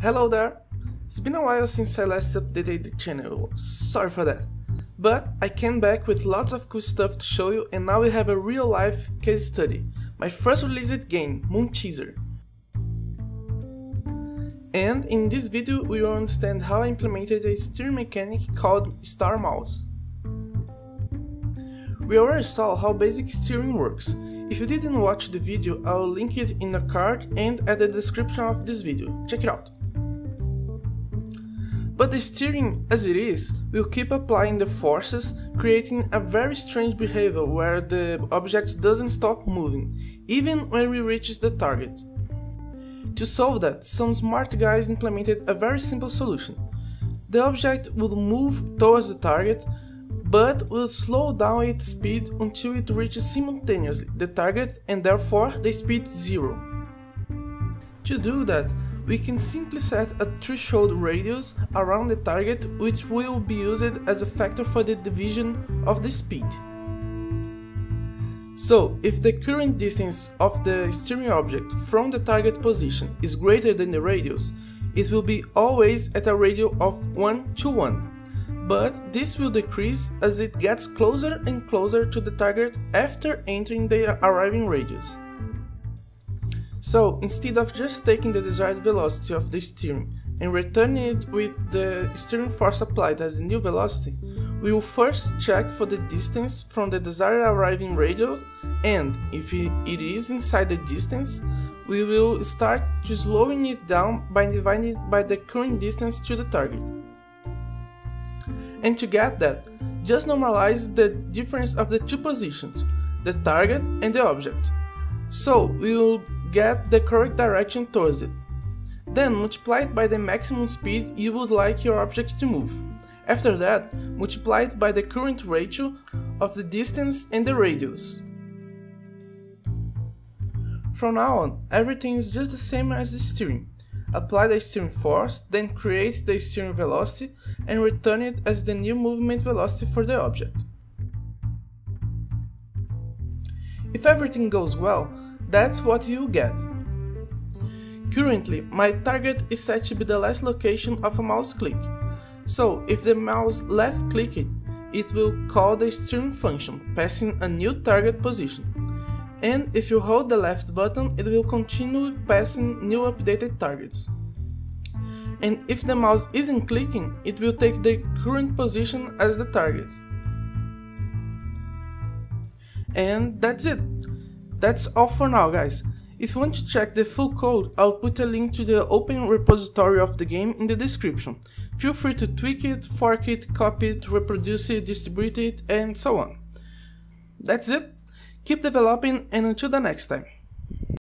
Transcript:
Hello there! It's been a while since I last updated the channel, sorry for that. But I came back with lots of cool stuff to show you and now we have a real life case study. My first released game, Moon Cheeser. And in this video we will understand how I implemented a steering mechanic called Starmouse. We already saw how basic steering works. If you didn't watch the video, I will link it in the card and at the description of this video. Check it out. But the steering as it is will keep applying the forces, creating a very strange behavior where the object doesn't stop moving, even when we reach the target. To solve that, some smart guys implemented a very simple solution. The object will move towards the target, but will slow down its speed until it reaches simultaneously the target and therefore the speed zero. To do that, we can simply set a threshold radius around the target which will be used as a factor for the division of the speed. So, if the current distance of the steering object from the target position is greater than the radius, it will be always at a radius of 1 to 1, but this will decrease as it gets closer and closer to the target after entering the arriving radius. So instead of just taking the desired velocity of the steering and returning it with the steering force applied as a new velocity, we will first check for the distance from the desired arriving radius and if it is inside the distance, we will start to slowing it down by dividing it by the current distance to the target. And to get that, just normalize the difference of the two positions, the target and the object. So we will get the correct direction towards it. Then multiply it by the maximum speed you would like your object to move. After that, multiply it by the current ratio of the distance and the radius. From now on, everything is just the same as the steering. Apply the steering force, then create the steering velocity and return it as the new movement velocity for the object. If everything goes well, that's what you get. Currently, my target is set to be the last location of a mouse click. So, if the mouse left click it, will call the steering function, passing a new target position. And if you hold the left button, it will continue passing new updated targets. And if the mouse isn't clicking, it will take the current position as the target. And that's it. That's all for now guys. If you want to check the full code, I'll put a link to the open repository of the game in the description. Feel free to tweak it, fork it, copy it, reproduce it, distribute it, and so on. That's it. Keep developing and until the next time.